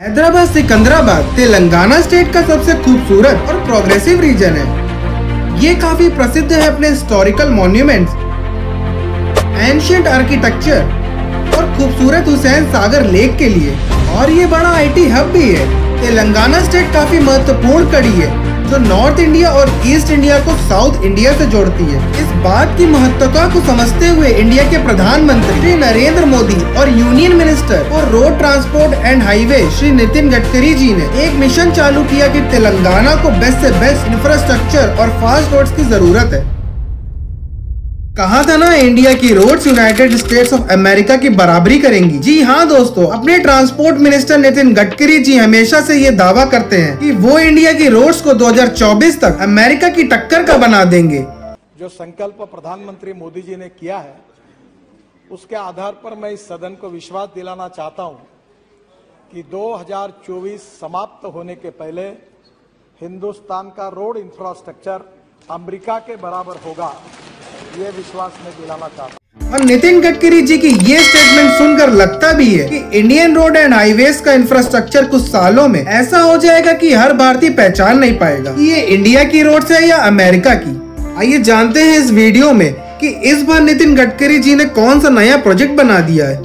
Hyderabad Secunderabad Telangana state का सबसे खूबसूरत और प्रोग्रेसिव रीजन है। ये काफ़ी प्रसिद्ध है अपने हिस्टोरिकल मॉन्यूमेंट्स एंशियंट आर्किटेक्चर और खूबसूरत हुसैन सागर लेक के लिए। और ये बड़ा आईटी हब भी है। तेलंगाना स्टेट काफ़ी महत्वपूर्ण कड़ी है। जो नॉर्थ इंडिया और ईस्ट इंडिया को साउथ इंडिया से जोड़ती है। इस बात की महत्वता को समझते हुए इंडिया के प्रधानमंत्री श्री नरेंद्र मोदी और यूनियन मिनिस्टर और road transport and highway Shri Nitin Gadkari ji ने एक मिशन चालू किया कि तेलंगाना को बेस्ट ऐसी बेस्ट इंफ्रास्ट्रक्चर और फास्ट रोड की ज़रूरत है। कहा था ना इंडिया की roads United States of America की बराबरी करेंगी? जी हाँ दोस्तों, अपने ट्रांसपोर्ट मिनिस्टर नितिन गडकरी जी हमेशा से ये दावा करते हैं कि वो इंडिया की रोड्स को 2024 तक अमेरिका की टक्कर का बना देंगे। जो संकल्प प्रधानमंत्री मोदी जी ने किया है, उसके आधार पर मैं इस सदन को विश्वास दिलाना चाहता हूँ कि 2024 समाप्त होने के पहले हिंदुस्तान का रोड इंफ्रास्ट्रक्चर अमेरिका के बराबर होगा। ये विश्वास मैं दिलाना चाहता और नितिन गडकरी जी की ये स्टेटमेंट सुनकर लगता भी है कि इंडियन रोड एंड हाईवेज का इंफ्रास्ट्रक्चर कुछ सालों में ऐसा हो जाएगा कि हर भारतीय पहचान नहीं पाएगा। कि ये इंडिया की रोड है या अमेरिका की? आइए जानते हैं इस वीडियो में कि इस बार नितिन गडकरी जी ने कौन सा नया प्रोजेक्ट बना दिया है।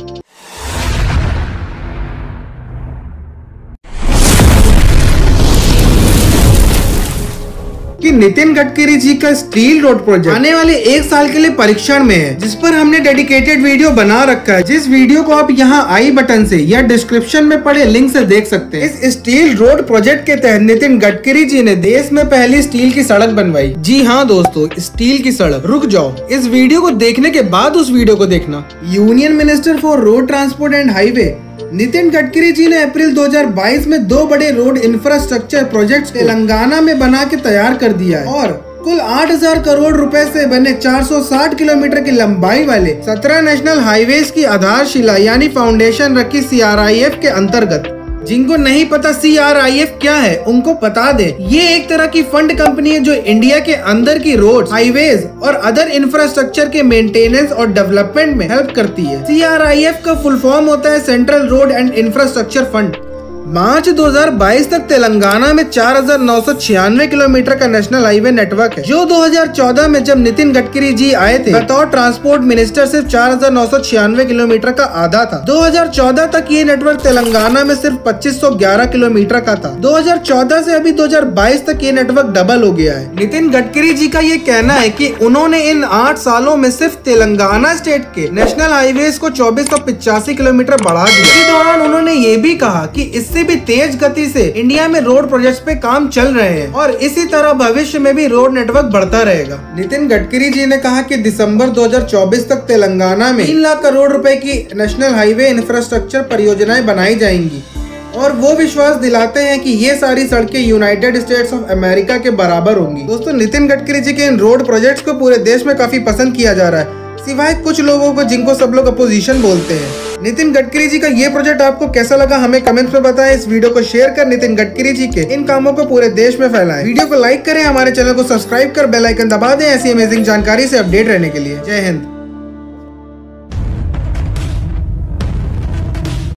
कि नितिन गडकरी जी का स्टील रोड प्रोजेक्ट आने वाले एक साल के लिए परीक्षण में है, जिस पर हमने डेडिकेटेड वीडियो बना रखा है। जिस वीडियो को आप यहाँ आई बटन से या डिस्क्रिप्शन में पड़े लिंक से देख सकते हैं। इस स्टील रोड प्रोजेक्ट के तहत नितिन गडकरी जी ने देश में पहली स्टील की सड़क बनवाई। जी हाँ दोस्तों, स्टील की सड़क। रुक जाओ। इस वीडियो को देखने के बाद उस वीडियो को देखना। Union minister for road transport and highway Nitin Gadkari ji ने अप्रैल 2022 में दो बड़े रोड इंफ्रास्ट्रक्चर प्रोजेक्ट तेलंगाना में बना के तैयार कर दिया है। और कुल 8000 करोड़ रुपए से बने 460 किलोमीटर की लंबाई वाले 17 नेशनल हाईवे की आधारशिला, यानी फाउंडेशन रखी सीआरआईएफ के अंतर्गत। जिनको नहीं पता सी आर आई एफ़ क्या है, उनको बता दे। ये एक तरह की फंड कंपनी है जो इंडिया के अंदर की रोड हाईवेज और अदर इंफ्रास्ट्रक्चर के मेंटेनेंस और डेवलपमेंट में हेल्प करती है। सी आर आई एफ़ का फुल फॉर्म होता है central road and infrastructure fund March 2022 तक तेलंगाना में चार हज़ार नौ सौ छियानवे किलोमीटर का नेशनल हाईवे नेटवर्क है। जो 2014 में जब नितिन गडकरी जी आए थे, बतौर ट्रांसपोर्ट मिनिस्टर सिर्फ़ चार हज़ार नौ सौ छियानवे किलोमीटर का आधा था। 2014 तक ये नेटवर्क तेलंगाना में सिर्फ़ 2511 किलोमीटर का था। 2014 से अभी 2022 तक ये नेटवर्क डबल हो गया है। नितिन गडकरी जी का ये कहना है कि उन्होंने इन आठ सालों में सिर्फ़ तेलंगाना स्टेट के नेशनल हाईवे को चौबीस किलोमीटर बढ़ा दिया। इसी दौरान उन्होंने ये भी कहा की इससे इससे भी तेज गति से इंडिया में रोड प्रोजेक्ट्स पे काम चल रहे हैं और इसी तरह भविष्य में भी रोड नेटवर्क बढ़ता रहेगा। नितिन गडकरी जी ने कहा कि दिसंबर 2024 तक तेलंगाना में तीन लाख करोड़ रुपए की नेशनल हाईवे इंफ्रास्ट्रक्चर परियोजनाएँ बनाई जाएँगी और वो विश्वास दिलाते हैं कि ये सारी सड़कें यूनाइटेड स्टेट्स ऑफ़ अमेरिका के बराबर होंगी। दोस्तों, नितिन गडकरी जी के इन रोड प्रोजेक्ट्स को पूरे देश में काफ़ी पसंद किया जा रहा है। सिवाय कुछ लोगों को जिनको सब लोग अपोजिशन बोलते हैं। नितिन गडकरी जी का ये प्रोजेक्ट आपको कैसा लगा हमें कमेंट्स में बताएँ। इस वीडियो को शेयर कर नितिन गडकरी जी के इन कामों को पूरे देश में फैलाएँ। वीडियो को लाइक करें, हमारे चैनल को सब्सक्राइब कर बेल आइकन दबा दें ऐसी अमेजिंग जानकारी से अपडेट रहने के लिए। जय हिंद।